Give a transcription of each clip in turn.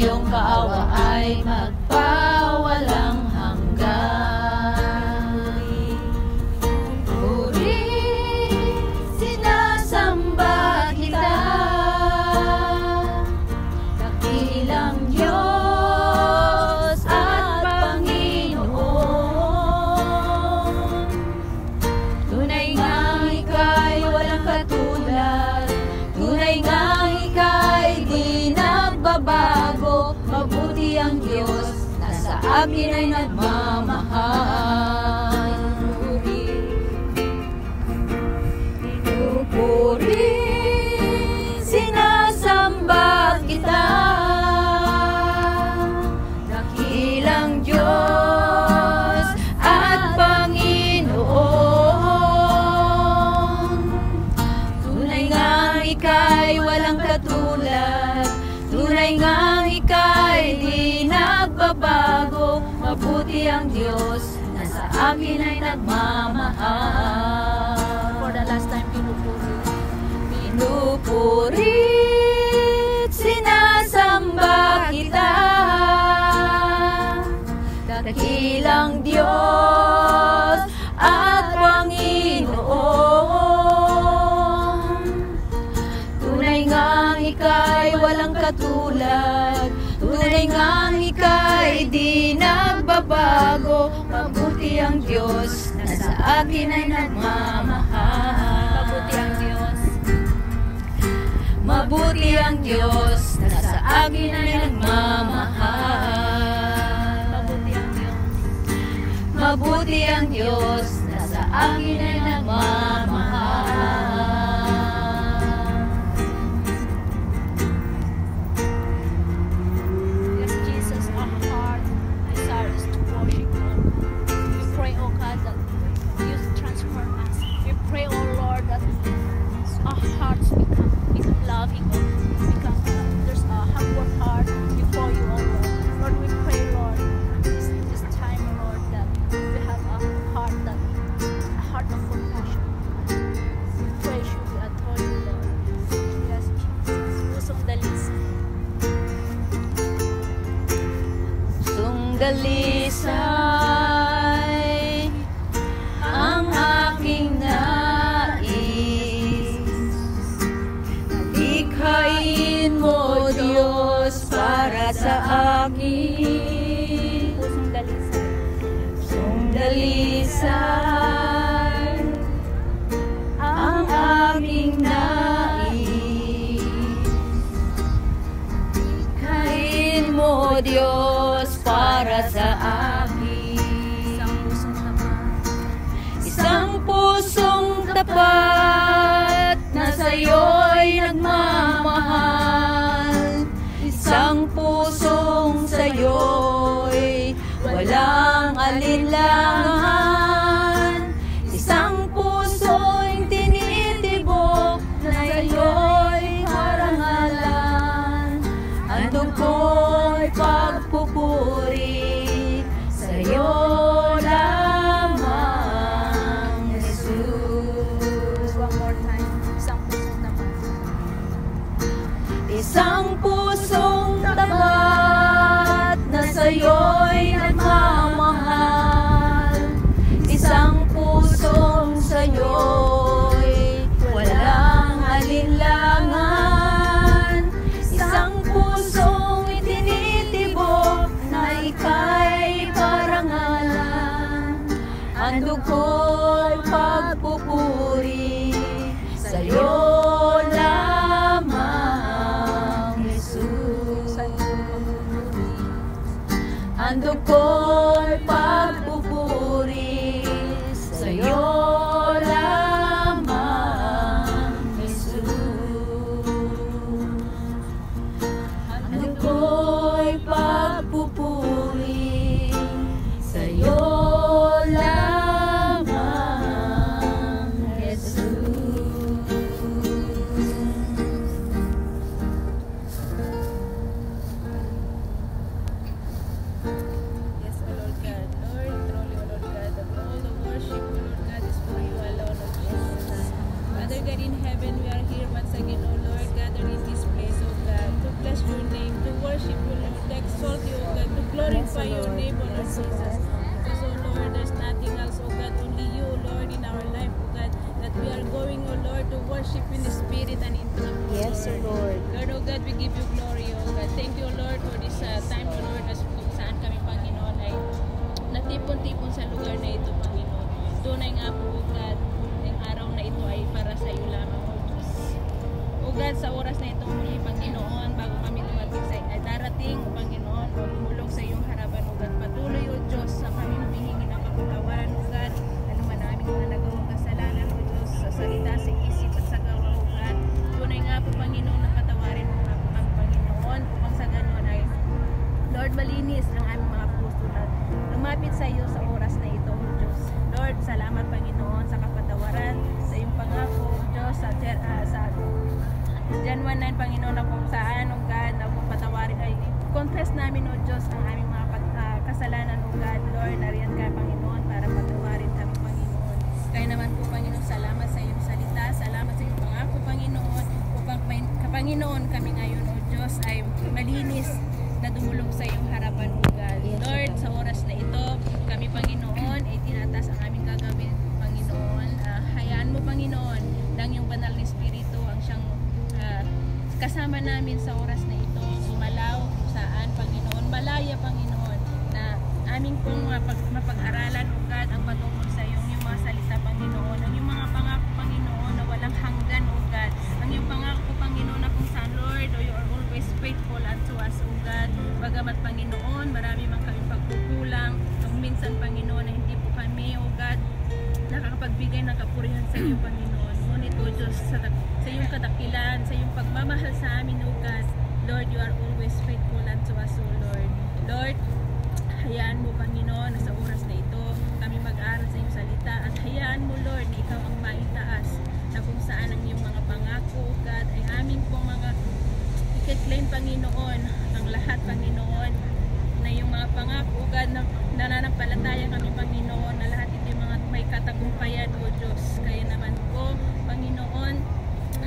iyong kaawa ay magpawalang hanggan. Puri, sinasamba kita, nakilang akin ay nagmamahal Mabuti ang Diyos na sa akin ay nagmamahal. For the last time, pinupuri. Pinupurit, sinasamba kita. Dakilang Diyos at Panginoon. Tunay nga ika'y walang katulad. Tunay nga ika'y di nagbabago Mabuti ang Diyos na sa akin ay nagmamahal Mabuti ang Diyos. Mabuti ang Diyos na sa akin ay nagmamahal. Mabuti ang Diyos. Mabuti ang Diyos na sa akin ay nagmamahal. Sungdalisay ang aking nais. Likhain mo, Diyos, para sa akin. Pusong dalisa. Sungdalisay ang aking nais. Kain mo, Diyos, tapat na sa'yo'y nagmamahal. Isang pusong sa'yo'y walang alinlangan. Isang pusong tapat na sa'yo'y Ando ko'y pagpupuri Glorify your name, O Lord Jesus. Because, O Lord, there's nothing else, O God, only you, O Lord, in our life, O God, that we are going, O Lord, to worship in the spirit and in truth, O Yes, O Lord. Lord. Lord, oh God, we give you glory, oh God. Thank you, Lord, for this uh, time, oh Lord, as kung saan kami, Panginoon, ay natipon-tipon sa lugar na ito, Panginoon. Tunay nga po, oh God, ang araw na ito ay para sa iyo lamang, oh Diyos. Oh God, sa oras na ito muli, Panginoon, bago kami dumating sa 119, Panginoon, na kung saan, O God, na kung patawarin, ay confess namin, O Diyos, ang aming mga ah, kasalanan, O God, Lord, nariyan ka, Panginoon, para patawarin kami, Panginoon. Kaya naman po, Panginoon, salamat sa iyong salita, salamat sa iyong pangako, Panginoon, upang Pang- Panginoon, kami ngayon, O Diyos, ay malinis na dumulog sa iyong harapan, O kasama namin sa oras na ito. Sumalaw kung saan, Panginoon, malaya, Panginoon, na aming pong mapag, mapag-aralan, God, ang patungkol sa iyong yung mga salita, Panginoon. Ang iyong mga pangako, Panginoon, na walang hanggan, God. Ang iyong pangako, Panginoon, na kung saan, Lord, you are always faithful unto us, God. Bagamat, Panginoon, marami man kami pagkukulang. Minsan, Panginoon, na hindi po kami, God, nakakapagbigay ng kapurihan sa iyo, Panginoon. Diyos, sa, sa iyong kadakilan, sa iyong pagmamahal sa amin, O God, Lord, you are always faithful unto us, O Lord. Lord, hayaan mo, Panginoon, na sa oras na ito, kami mag-aral sa iyong salita at hayaan mo, Lord, na ikaw ang maitaas na kung saan ang iyong mga pangako, O God, ay aming pong mga ikiklaim, Panginoon, ang lahat, Panginoon, na yung mga pangako, O God, na nananampalataya kami, Panginoon, na lahat ito yung mga may katagumpayan, O Diyos. Kaya naman po, Panginoon.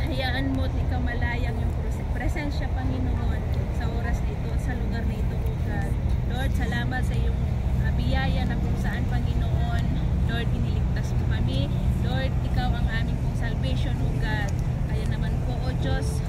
Hayaan mo at ikaw malayang yung presensya, Panginoon, sa oras na ito at sa lugar na ito, O God. Lord, salamat sa iyong uh, biyaya na kung saan, Panginoon. Lord, iniligtas mo kami. Lord, ikaw ang aming pong salvation, O God. Kaya naman po, O Diyos,